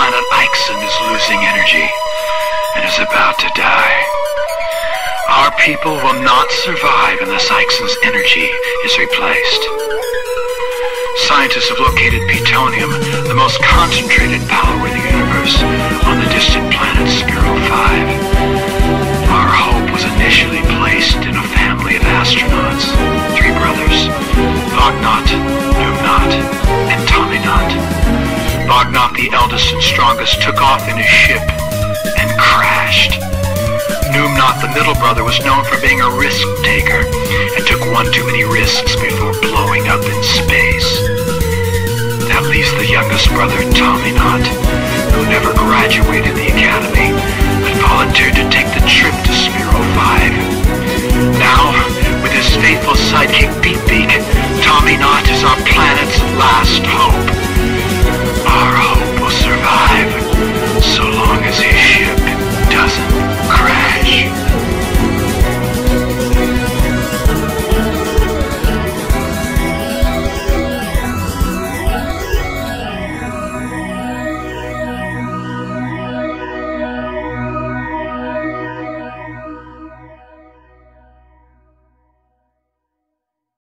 planet Ixon is losing energy and is about to die. Our people will not survive unless Ixon's energy is replaced. Scientists have located plutonium, the most concentrated strongest, took off in his ship and crashed. Numnaut, the middle brother, was known for being a risk taker and took one too many risks before blowing up in space. That leaves the youngest brother, Tommynaut, who never graduated the